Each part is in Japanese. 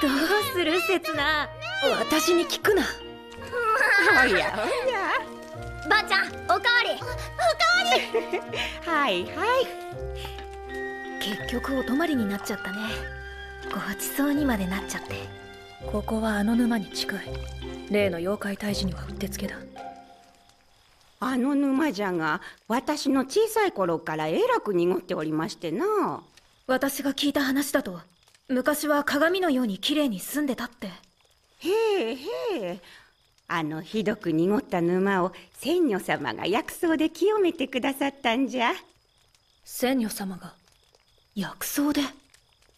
どうする刹那私に聞くな。おやおや。ばあちゃんおかわり。はいはい。結局お泊まりになっちゃったね。ごちそうにまでなっちゃって。ここはあの沼に近い。例の妖怪退治にはうってつけだ。あの沼じゃが私の小さい頃からえらく濁っておりましてな。私が聞いた話だと昔は鏡のように綺麗に澄んでたって。へえへえあのひどく濁った沼を仙女様が薬草で清めてくださったんじゃ。仙女様が薬草で？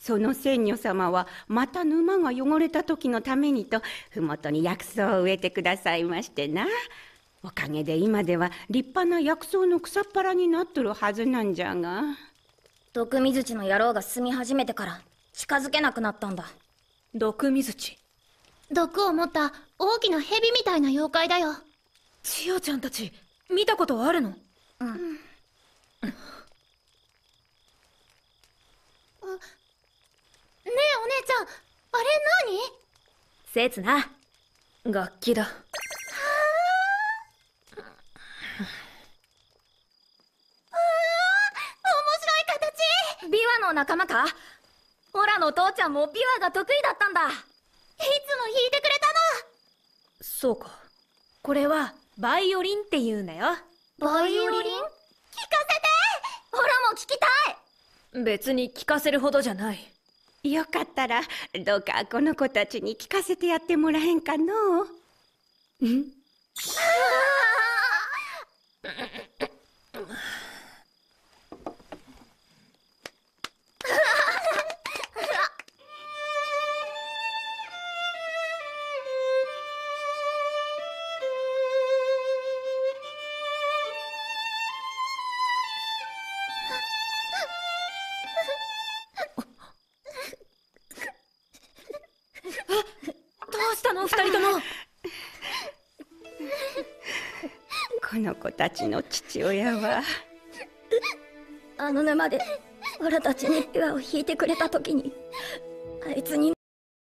その仙女様はまた沼が汚れた時のためにと麓に薬草を植えてくださいましてな。おかげで今では立派な薬草の草っ腹になっとるはずなんじゃが。毒水地の野郎が住み始めてから近づけなくなったんだ。毒水地毒を持った大きな蛇みたいな妖怪だよ。千代ちゃんたち見たことあるの？うん。ねえお姉ちゃんあれ何？刹那楽器だ。面白い形。ビワの仲間か？オラの父ちゃんもビワが得意だったんだ。いつも弾いてくれたそうか。これはバイオリンって言うんだよ。バイオリン？聞かせて。オラも聞きたい。別に聞かせるほどじゃない。よかったらどうかこの子たちに聞かせてやってもらえんかの。うん？二人とも。この子たちの父親は。あの沼でオラたちにビワを弾いてくれた時にあいつに